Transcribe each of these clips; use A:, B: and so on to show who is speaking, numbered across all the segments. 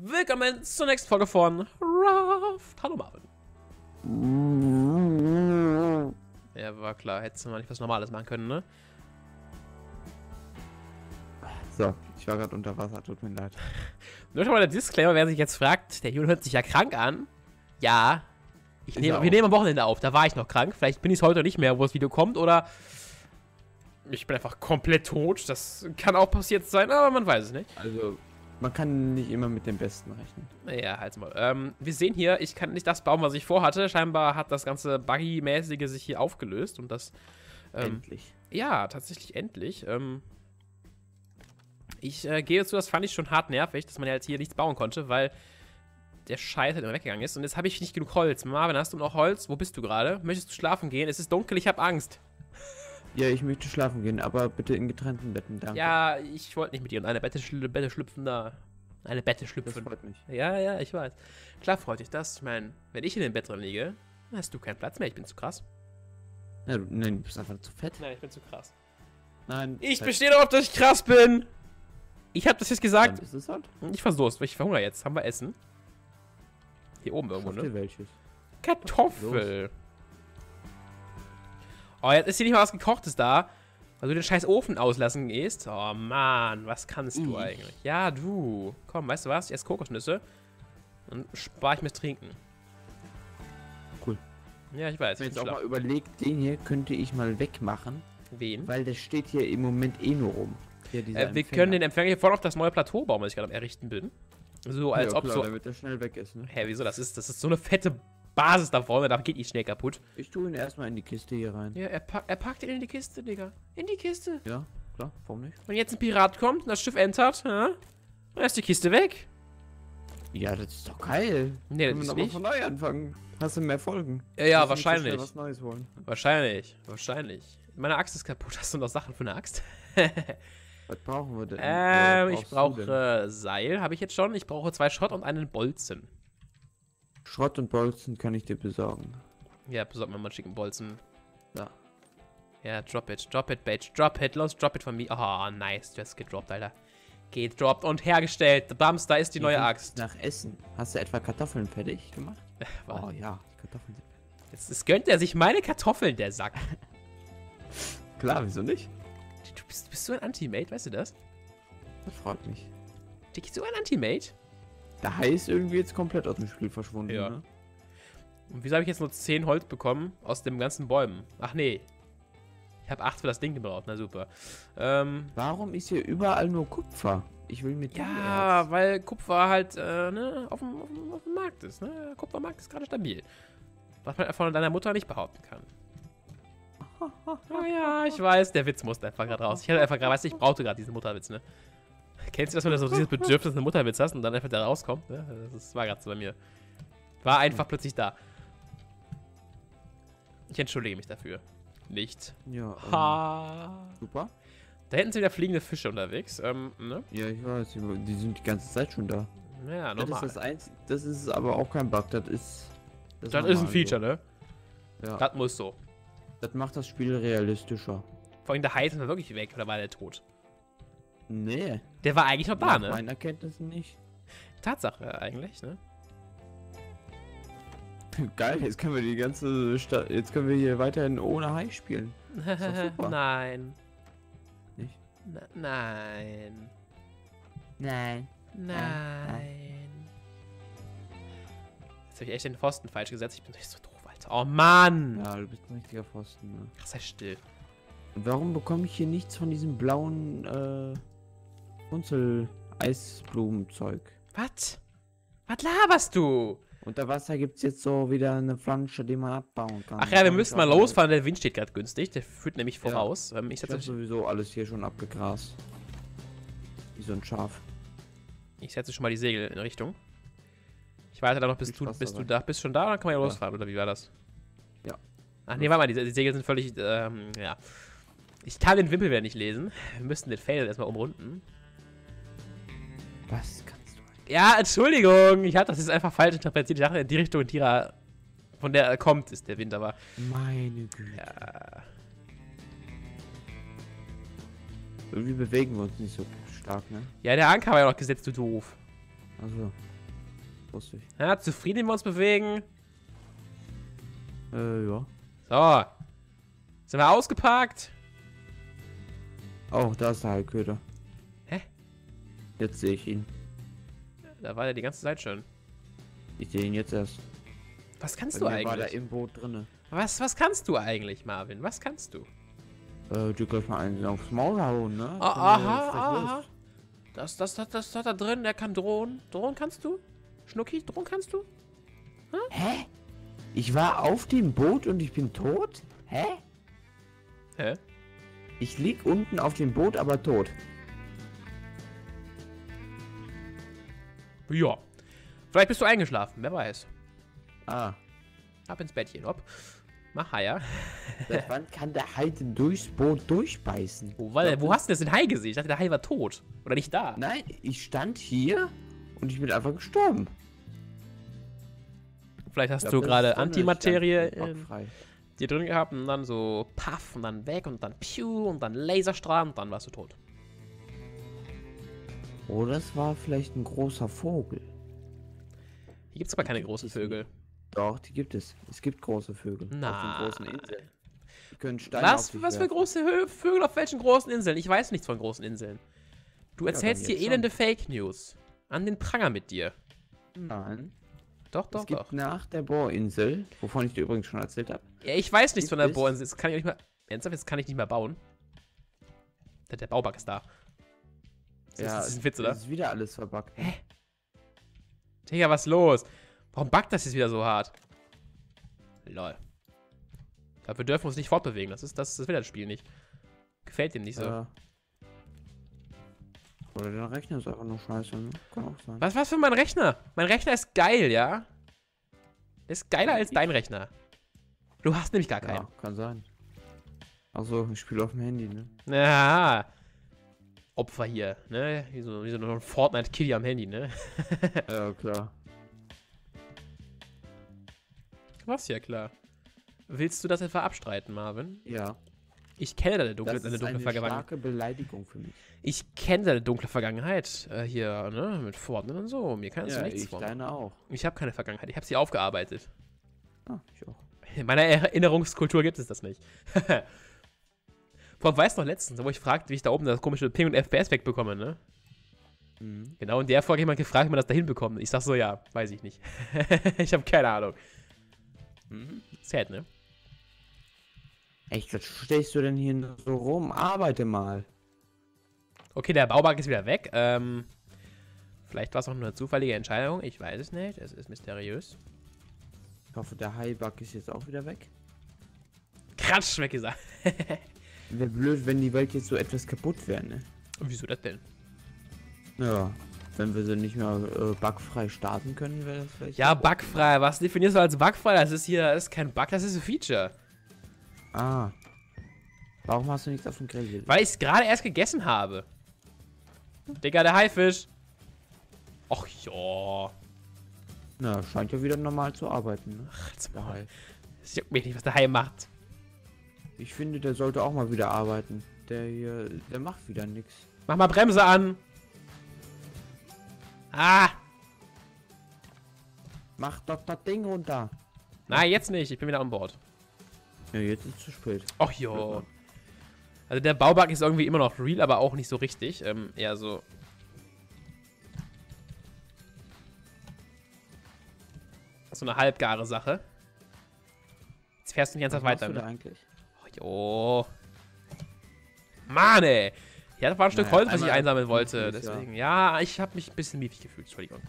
A: Willkommen zur nächsten Folge von Raft. Hallo Marvin. Ja, war klar. Hättest du mal nicht was Normales machen können, ne?
B: So, ich war gerade unter Wasser, tut mir leid.
A: Nur schon mal der Disclaimer, wer sich jetzt fragt, der Jule hört sich ja krank an. Ja. Ich nehme,
B: er
A: wir nehmen am Wochenende auf, da war ich noch krank. Vielleicht bin ich es heute nicht mehr, wo das Video kommt, oder ich bin einfach komplett tot. Das kann auch passiert sein, aber man weiß es nicht.
B: Also, man kann nicht immer mit dem Besten rechnen.
A: Naja, halt's mal. Ähm, wir sehen hier, ich kann nicht das bauen, was ich vorhatte. Scheinbar hat das ganze Buggy-mäßige sich hier aufgelöst und das. Ähm,
B: Endlich.
A: ja, tatsächlich endlich. Ähm, ich äh, gehe dazu, das fand ich schon hart nervig, dass man ja jetzt hier nichts bauen konnte, weil der Scheiß halt immer weggegangen ist. Und jetzt habe ich nicht genug Holz. Marvin, hast du noch Holz? Wo bist du gerade? Möchtest du schlafen gehen? Es ist dunkel, ich habe Angst.
B: Ja, ich möchte schlafen gehen, aber bitte in getrennten Betten, danke.
A: Ja, ich wollte nicht mit dir in eine Bette, schl Bette schlüpfen da. Eine Bette
B: das
A: schlüpfen.
B: freut mich.
A: Ja, ja, ich weiß. Klar freut dich das. Ich meine, wenn ich in dem Bett drin liege, dann hast du keinen Platz mehr. Ich bin zu krass.
B: Ja, du, nein, du bist einfach zu fett.
A: Nein, ich bin zu krass.
B: Nein.
A: Ich bestehe darauf, dass ich krass bin. Ich habe das jetzt gesagt.
B: ist es halt.
A: Ich versuch's, ich verhungere jetzt. Haben wir Essen? Hier oben irgendwo,
B: Schaff
A: ne?
B: welches.
A: Kartoffel. Oh, jetzt ist hier nicht mal was gekochtes da. Weil du den scheiß Ofen auslassen gehst. Oh Mann, was kannst du
B: Ich.
A: eigentlich? Ja, du. Komm, weißt du was? Ich esse Kokosnüsse. Und spare ich mir das Trinken.
B: Cool.
A: Ja, ich weiß.
B: Ich habe jetzt auch mal überlegt, den hier könnte ich mal wegmachen,
A: Wen?
B: weil der steht hier im Moment eh nur rum. Hier,
A: Äh, wir können den Empfänger hier vorne auf das neue Plateau bauen, was ich gerade am errichten bin. So, als
B: ja,
A: ob
B: klar,
A: so.
B: damit er schnell weg ist, ne?
A: Hä, wieso? Das ist, das ist so eine fette Basis da vorne, da geht die schnell kaputt.
B: Ich tue ihn erstmal in die Kiste hier rein.
A: Ja, er, pack, er packt ihn in die Kiste, Digga. In die Kiste.
B: Ja, klar, warum nicht?
A: Wenn jetzt ein Pirat kommt und das Schiff entert, ja, dann ist die Kiste weg.
B: Ja, das ist doch geil.
A: Nee, das
B: Können wir
A: ist
B: nochmal
A: nicht.
B: von neu anfangen. Hast du mehr Folgen?
A: Ja, ja,
B: nicht so
A: wahrscheinlich.
B: was Neues holen.
A: Wahrscheinlich. Wahrscheinlich. Meine Axt ist kaputt. Hast du noch Sachen für eine Axt?
B: Was brauchen wir denn?
A: ähm,
B: Äh,
A: ich brauche Seil, habe ich jetzt schon. Ich brauche zwei Schrott und einen Bolzen.
B: Schrott und Bolzen kann ich dir besorgen.
A: Ja, besorg mir mal schicken Bolzen.
B: Da.
A: Ja, drop it. Drop it, Bitch. Drop it. Los, drop it von mir. Oh, nice. Du hast gedroppt, Alter. Gedroppt und hergestellt. Bams, da ist die neue Axt.
B: Nach Essen. Hast du etwa Kartoffeln fertig gemacht? Oh ja, die Kartoffeln sind fertig.
A: Jetzt, jetzt gönnt er sich meine Kartoffeln, der Sack.
B: Klar, wieso nicht?
A: Du bist, bist du ein Anti-Mate, weißt du das?
B: Das freut mich.
A: Dicky, so ein Anti-Mate?
B: Der Hai ist irgendwie jetzt komplett aus dem Spiel verschwunden,
A: Ja.
B: ne?
A: Und wieso habe ich jetzt nur 10 Holz bekommen aus den ganzen Bäumen? Ach nee. Ich habe 8 für das Ding gebraucht, na super. Ähm,
B: Warum ist hier überall nur Kupfer? Ich will mit
A: ja, weil Kupfer halt äh, ne, auf, dem, auf, dem, auf dem Markt ist. Ne? Kupfermarkt ist gerade stabil. Was man von deiner Mutter nicht behaupten kann. Ah ja, ich weiß, der Witz musste einfach gerade raus. Ich hatte einfach gerade, weißt du, ich brauchte gerade diesen Mutterwitz, ne? Kennst du das, wenn du so dieses Bedürfnis, einen Mutterwitz hast und dann einfach der rauskommt? Ne? Das war gerade so bei mir. War einfach plötzlich da. Ich entschuldige mich dafür. Nicht.
B: Ja, ähm,
A: Ha.
B: super.
A: Da hinten sind ja fliegende Fische unterwegs. Ähm, ne?
B: Ja, ich weiß, die sind die ganze Zeit schon da.
A: Ja,
B: Das
A: normal.
B: ist das einzige, das ist aber auch kein Bug, das ist...
A: Das ist ein Feature, ne?
B: So. Ja,
A: Das muss so.
B: das macht das Spiel realistischer.
A: Vor allem der Hai ist wirklich weg, oder war der tot?
B: Nee,
A: Der war eigentlich noch da, ne?
B: meinen Erkenntnissen nicht.
A: Tatsache eigentlich, ne?
B: Geil, jetzt können wir die ganze Stadt, jetzt können wir hier weiterhin ohne Hai spielen.
A: Nein.
B: Nicht?
A: Na, nein.
B: Nein.
A: Nein. Jetzt habe ich echt den Pfosten falsch gesetzt. Ich bin echt so doof, Alter. Oh Mann!
B: Ja, du bist ein richtiger Pfosten, ne?
A: Ach, sei still.
B: Warum bekomme ich hier nichts von diesem blauen, äh, Runzel-Eisblumenzeug?
A: Was? Was laberst du?
B: Unter Wasser gibt es jetzt so wieder eine Pflanze, die man abbauen kann.
A: Ach ja, wir müssen mal losfahren. Der Wind steht gerade günstig. Der führt nämlich voraus. Ähm, ich
B: Ich habe sowieso alles hier schon abgegrast. Wie so ein Schaf.
A: Ich setze schon mal die Segel in Richtung. Ich warte da noch, bis du, bis du da bist schon da, dann kann man ja
B: Ja.
A: losfahren, oder wie war das?
B: Ja.
A: Ach nee, warte mal, die, die Segel sind völlig, ähm, ja. Ich kann den Wimpel wieder nicht lesen. Wir müssen den Fail erstmal umrunden.
B: Was kannst du eigentlich?
A: Ja, Entschuldigung, ich habe das jetzt einfach falsch interpretiert. Ich dachte, in die Richtung, in die er, von der er kommt, ist der Wind, aber
B: Meine Güte.
A: ja.
B: Irgendwie bewegen wir uns nicht so stark, ne?
A: Ja, der Anker war ja noch gesetzt, du doof.
B: Also. Wusste ich.
A: Ja, zufrieden, wie wir uns bewegen.
B: Äh, ja.
A: So. Sind wir ausgepackt?
B: Oh, da ist der Heilköder. Jetzt sehe ich ihn.
A: Da war der die ganze Zeit schon.
B: Ich sehe ihn jetzt erst.
A: Was kannst
B: Bei
A: du
B: mir war
A: eigentlich?
B: im Boot drinne.
A: Was, was kannst du eigentlich, Marvin? Was kannst du?
B: Äh, du gleich mal einen aufs Maul hauen, ne?
A: Ah, aha, aha. Das, das, das, das, das da drin, der kann drohen. Drohen kannst du? Schnucki, drohen kannst du?
B: Hä? Ich war auf dem Boot und ich bin tot? Hä?
A: Hä?
B: Ich lieg unten auf dem Boot, aber tot.
A: Ja. Vielleicht bist du eingeschlafen, wer weiß.
B: Ah.
A: Ab ins Bettchen, hopp. Mach Haier.
B: Seit wann kann der Hai denn durchs Boot durchbeißen?
A: Wo, weil, wo hast du das den Hai gesehen? Ich dachte, der Hai war tot. Oder nicht da.
B: Nein, ich stand hier und ich bin einfach gestorben.
A: Vielleicht hast du
B: glaub, das
A: gerade Antimaterie
B: frei.
A: dir drin gehabt und dann so paff und dann weg und dann piu und dann Laserstrahl und dann warst du tot.
B: Oder es war vielleicht ein großer Vogel.
A: Hier gibt es aber keine großen Vögel.
B: Doch, die gibt es. Es gibt große Vögel.
A: Nein.
B: Auf den großen Inseln. Die können Steine
A: Was, was für
B: werfen.
A: große Vögel auf welchen großen Inseln? Ich weiß nichts von großen Inseln. Du
B: Ja,
A: erzählst
B: dann
A: hier
B: jetzt schon.
A: elende Fake News. An den Pranger mit dir.
B: Nein.
A: Doch, doch,
B: es gibt
A: doch.
B: nach der Bohrinsel, wovon ich dir übrigens schon erzählt habe.
A: Ja, ich weiß nichts von der Bohrinsel. Jetzt kann ich nicht mehr. Ernsthaft, jetzt kann ich nicht mehr bauen. Der, der Baubug ist da. Das, ist, das ist ein Witz, oder?
B: Es ist wieder alles verbuggt.
A: Hä? Digga, was ist los? Warum buggt das jetzt wieder so hart? Lol. Ich glaub, wir dürfen uns nicht fortbewegen. Das, ist, das, das will das Spiel nicht. Gefällt ihm nicht so.
B: Ja. Oder der Rechner ist einfach nur scheiße, ne? Kann auch sein.
A: Was, was für mein Rechner? Mein Rechner ist geil, ja? Ist geiler als dein Rechner. Du hast nämlich gar keinen.
B: Ja, kann sein. Achso, ich spiele auf dem Handy, ne?
A: Ja. Opfer hier, ne? Wie so, wie so ein Fortnite-Kitty am Handy, ne?
B: ja, klar.
A: Was ja klar. Willst du das etwa abstreiten, Marvin?
B: Ja.
A: Ich kenne deine dunkle,
B: Das
A: deine
B: ist
A: dunkle
B: eine
A: Vergangenheit.
B: starke Beleidigung für mich.
A: Ich kenne deine dunkle Vergangenheit äh, hier, ne? Mit Fortnite und so. Mir kannst du
B: Ja,
A: nichts
B: ich
A: von.
B: deine auch.
A: Ich habe keine Vergangenheit. Ich habe sie aufgearbeitet.
B: Ah, ich auch.
A: In meiner Erinnerungskultur gibt es das nicht. Vor allem weißt du noch letztens, wo ich fragte, wie ich da oben das komische Ping und FPS wegbekomme, ne?
B: Mhm.
A: Genau in der Folge hat jemand gefragt, wie man das da hinbekommt. Ich sag so, ja, weiß ich nicht. ich habe keine Ahnung.
B: Mhm.
A: Sad, ne?
B: Echt, was stehst du denn hier so rum? Arbeite mal.
A: Okay, der Baubag ist wieder weg. Ähm, vielleicht war es auch nur eine zufällige Entscheidung. Ich weiß es nicht. Es ist mysteriös.
B: Ich hoffe, der Haibug ist jetzt auch wieder weg.
A: Kratsch, weggesagt.
B: Wäre blöd, wenn die Welt jetzt so etwas kaputt wäre, ne?
A: Und wieso das denn?
B: Ja. Wenn wir sie nicht mehr äh, bugfrei starten können, wäre das vielleicht.
A: Ja, bugfrei. Was definierst du als bugfrei? Das ist hier, das ist kein Bug, das ist ein Feature.
B: Ah. Warum hast du nichts auf dem Grill?
A: Weil ich es gerade erst gegessen habe. Digga, der Haifisch. Och ja.
B: Na, scheint ja wieder normal zu arbeiten, ne? Der
A: Maul.
B: Hai.
A: Es juckt mich nicht, was der Hai macht.
B: Ich finde, der sollte auch mal wieder arbeiten. Der hier, der macht wieder nichts.
A: Mach mal Bremse an. Ah.
B: Mach doch das Ding runter.
A: Nein, jetzt nicht. Ich bin wieder an Bord.
B: Ja, jetzt ist es zu spät.
A: Och jo. Also der Baubug ist irgendwie immer noch real, aber auch nicht so richtig. Ähm, eher so. So eine halbgare Sache. Jetzt fährst du nicht ernsthaft
B: Was
A: weiter.
B: da
A: Ne?
B: eigentlich?
A: Oh, jo. Mann, ey. Ja, das war ein Stück
B: Naja,
A: Holz, was ich einsammeln wollte.
B: ja-
A: Deswegen, ja, ich habe mich ein bisschen miefig gefühlt. Entschuldigung.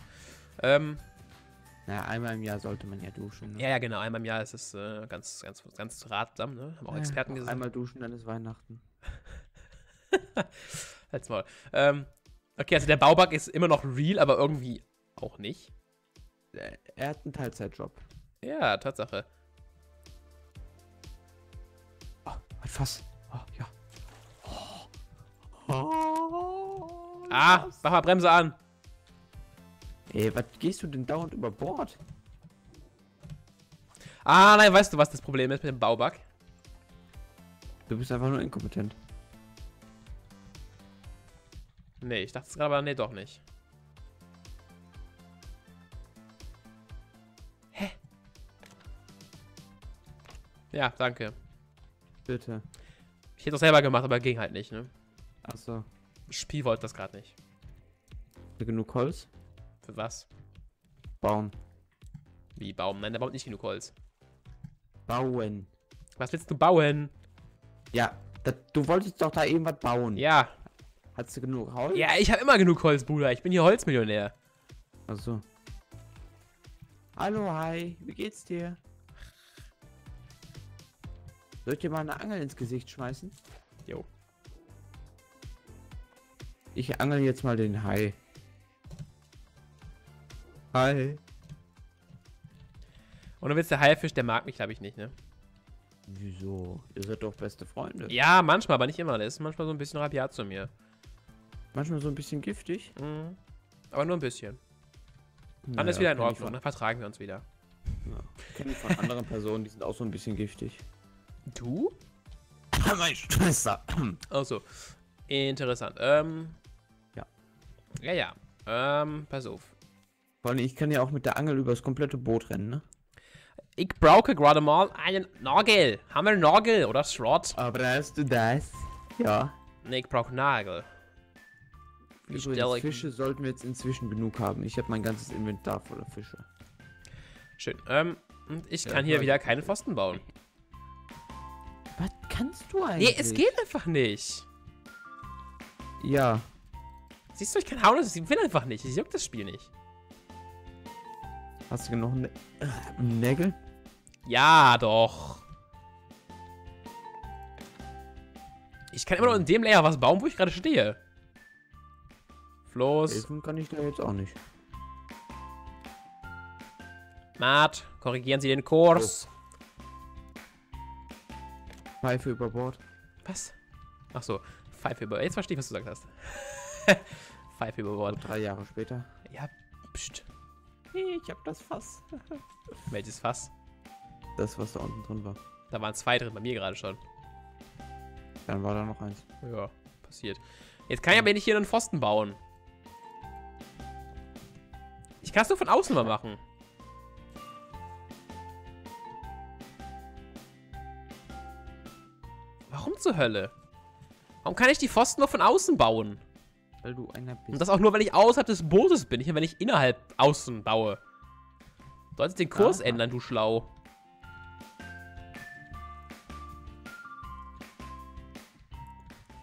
A: Ähm,
B: Naja, einmal im Jahr sollte man ja duschen. Ne?
A: ja, ja, genau. Einmal im Jahr ist es äh, ganz, ganz, ganz ratsam, ne? Haben auch
B: Ja,
A: Experten
B: noch
A: gesagt.
B: Einmal duschen, dann ist Weihnachten.
A: Halt's mal. Ähm, okay, also der Baubug ist immer noch real, aber irgendwie auch nicht.
B: Er, er hat einen Teilzeitjob.
A: Ja, Tatsache.
B: Fass. Oh, ja. Oh.
A: Ah, mach mal Bremse an.
B: Ey, was gehst du denn dauernd über Bord?
A: Ah, nein, weißt du, was das Problem ist mit dem Baubug?
B: Du bist einfach nur inkompetent.
A: Nee, ich dachte es gerade, aber nee, doch nicht. Hä? Ja, danke.
B: Bitte.
A: Ich hätte es selber gemacht, aber ging halt nicht, ne?
B: Achso.
A: Das Spiel wollte das gerade nicht.
B: Genug Holz?
A: Für was?
B: Bauen.
A: Wie bauen? Nein, der baut nicht genug Holz.
B: Bauen.
A: Was willst du bauen?
B: Ja, da, du wolltest doch da eben was bauen.
A: Ja.
B: Hast du genug Holz?
A: Ja, ich habe immer genug Holz, Bruder. Ich bin hier Holzmillionär.
B: Achso. Hallo, hi. Wie geht's dir? Soll ich dir mal eine Angel ins Gesicht schmeißen?
A: Jo.
B: Ich angel jetzt mal den Hai. Hi.
A: Und dann willst der Haifisch, der mag mich, glaube ich, nicht, ne?
B: Wieso? Ihr seid doch beste Freunde.
A: Ja, manchmal, aber nicht immer. Der ist manchmal so ein bisschen rabiat zu mir.
B: Manchmal so ein bisschen giftig.
A: Mhm. Aber nur ein bisschen. Dann
B: Ja,
A: ist wieder in
B: ich
A: Ordnung. Dann vertragen wir uns wieder.
B: Ja, kenn ich von anderen Personen, die sind auch so ein bisschen giftig.
A: Du?
B: Meine Schwester.
A: Achso. Interessant. Ähm.
B: Ja.
A: Ja, ja. Ähm, pass auf.
B: Vor allem, ich kann ja auch mit der Angel übers komplette Boot rennen, ne?
A: Ich brauche gerade mal einen Nagel. Haben wir einen Nagel oder Schrott?
B: Aber hast du das? Ja.
A: Ne, ich brauche Nagel. Ich
B: Übrigens, Fische sollten wir jetzt inzwischen genug haben. Ich habe mein ganzes Inventar voller Fische.
A: Schön. Ähm, und ich
B: Ja,
A: kann hier wieder keine Pfosten bauen.
B: Was kannst du eigentlich?
A: Nee, es geht einfach nicht.
B: Ja.
A: Siehst du, ich kann hauen, das will einfach nicht. Ich juckt das Spiel nicht.
B: Hast du genug Nä äh, Nägel?
A: Ja, doch. Ich kann immer nur in dem Layer was bauen, wo ich gerade stehe. Floß,
B: Helfen kann ich da jetzt auch nicht.
A: Matt, korrigieren Sie den Kurs.
B: Pfeife über Bord.
A: Was? Ach so, Pfeife über. Jetzt verstehe ich, was du gesagt hast. Pfeife über Bord.
B: Drei Jahre später.
A: Ja, pst.
B: Ich hab das Fass.
A: Welches Fass?
B: Das, was da unten drin war.
A: Da waren zwei drin, bei mir gerade schon.
B: Dann war da noch eins.
A: Ja, passiert. Jetzt kann ich aber nicht hier einen Pfosten bauen. Ich kann es nur von außen mal machen. Warum zur Hölle? Warum kann ich die Pfosten nur von außen bauen?
B: Weil du einer bist.
A: Und das auch nur, weil ich außerhalb des Bootes bin, nicht wenn ich innerhalb außen baue. Du solltest den Kurs
B: Aha.
A: ändern, du Schlau.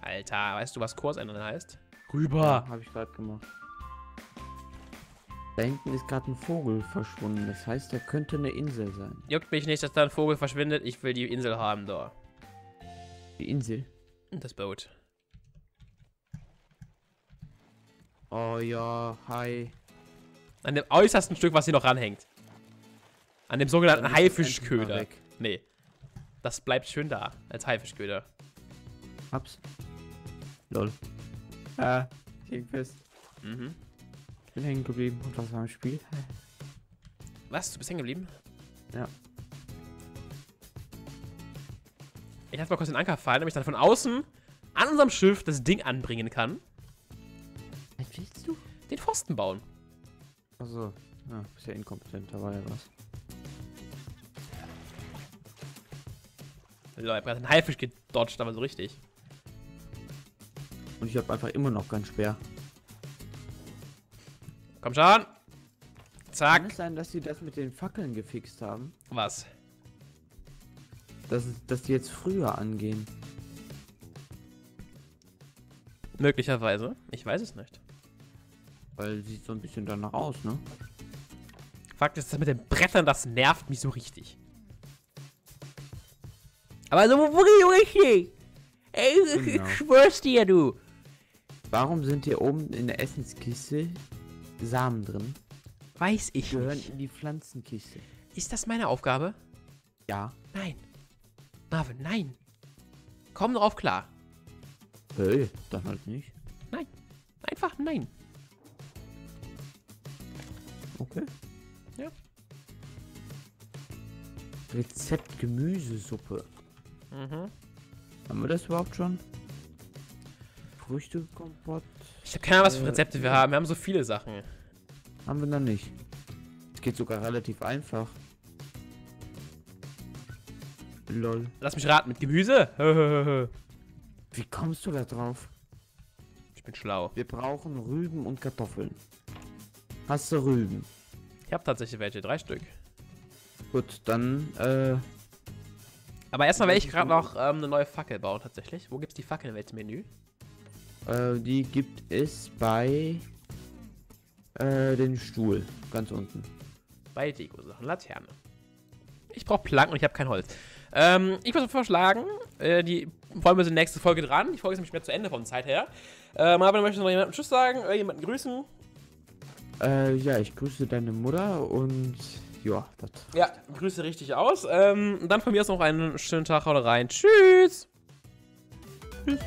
A: Alter, weißt du, was Kurs ändern heißt? Rüber.
B: Ja, habe ich gerade gemacht. Da hinten ist gerade ein Vogel verschwunden. Das heißt, er könnte eine Insel sein.
A: Juckt mich nicht, dass da ein Vogel verschwindet. Ich will die Insel haben da.
B: Die Insel.
A: Und das Boot.
B: Oh ja, hi.
A: An dem äußersten Stück, was hier noch ranhängt. An dem sogenannten Haifischköder. Nee. Das bleibt schön da, als Haifischköder.
B: Hab's. Lol. Ah, ich häng fest.
A: Mhm.
B: Ich bin hängen geblieben. Und was war im Spiel?
A: Was? Du bist hängen geblieben?
B: Ja.
A: Ich lasse mal kurz den Anker fallen, damit ich dann von außen an unserem Schiff das Ding anbringen kann.
B: Was willst du?
A: Den Pfosten bauen.
B: Achso. Ja, bist ja inkompetent, da war ja was.
A: Leute, ich hab gerade einen Haifisch gedodged, aber so richtig.
B: Und ich habe einfach immer noch ganz schwer.
A: Komm schon.
B: Kann
A: Zack.
B: es sein, dass sie das mit den Fackeln gefixt haben?
A: Was?
B: Dass, dass die jetzt früher angehen.
A: Möglicherweise. Ich weiß es nicht.
B: Weil sieht so ein bisschen danach aus, ne?
A: Fakt ist, das mit den Brettern, das nervt mich so richtig. Aber so wirklich richtig. Ey, ich,
B: Genau.
A: ich schwör's dir, du.
B: Warum sind hier oben in der Essenskiste Samen drin?
A: Weiß ich
B: Die gehören
A: nicht.
B: in die Pflanzenkiste.
A: Ist das meine Aufgabe?
B: Ja.
A: Nein. Marvin, nein. Komm drauf klar.
B: Hey, dann halt nicht.
A: Einfach nein.
B: Okay.
A: Ja.
B: Rezept Gemüsesuppe.
A: Mhm.
B: Haben wir das überhaupt schon? Früchtekompott
A: Ich habe keine Ahnung, was für
B: Äh,
A: Rezepte wir haben. Wir haben so viele Sachen.
B: haben wir noch nicht. Es geht sogar relativ einfach. Lol.
A: Lass mich raten, mit Gemüse?
B: Wie kommst du da drauf?
A: ich bin schlau.
B: Wir brauchen Rüben und Kartoffeln. Hast du Rüben?
A: Ich habe tatsächlich welche, drei Stück.
B: Gut, dann, äh,
A: Aber erstmal werde ich gerade noch ähm, eine neue Fackel bauen, tatsächlich. Wo gibt's die Fackel in welchem Menü?
B: äh, die gibt es bei, äh, den Stuhl. Ganz unten.
A: Bei Deko-Sachen. Laterne. Ich brauche Planken und ich habe kein Holz. Ähm, ich würde vorschlagen, äh, die wollen wir in der nächsten Folge dran. Die Folge ist nämlich mehr zu Ende von Zeit her. Ähm, aber möchte noch jemanden Tschüss sagen, äh, jemanden grüßen.
B: Äh, ja, ich grüße deine Mutter und, ja, das.
A: Ja, grüße richtig aus. Ähm, dann von mir aus noch einen schönen Tag, haut rein. Tschüss.
B: Tschüss.